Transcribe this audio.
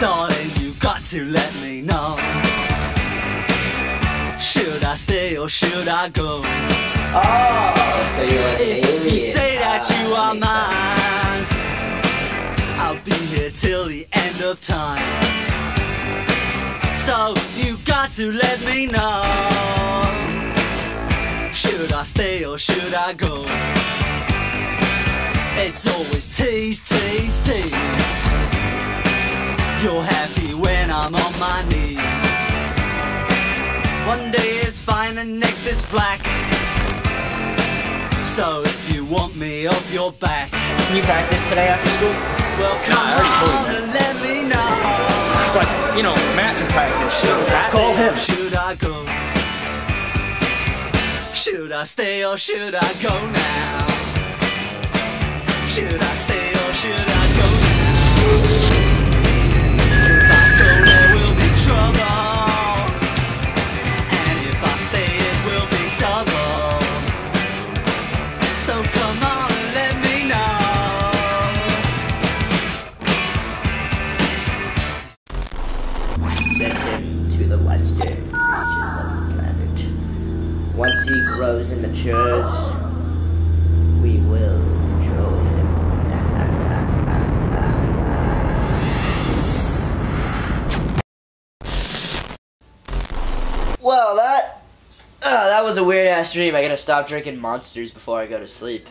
Darling, you got to let me know. Should I stay or should I go? Oh, so you're an If alien. you say that Ah, you are mine, I'll be here till the end of time. So you got to let me know. Should I stay or should I go? It's always tease, tease, tease. You're happy when I'm on my knees. One day is fine and next is black. So if you want me off your back, Can you practice today after school? well come I already on that. and let me know. But, you know, Matt can practice. Should I Call him. should I go? Should I stay or should I go now? Should I him to the western reaches of the planet. Once he grows and matures, we will control him. well, that uh, that was a weird ass dream. I gotta stop drinking monsters before I go to sleep.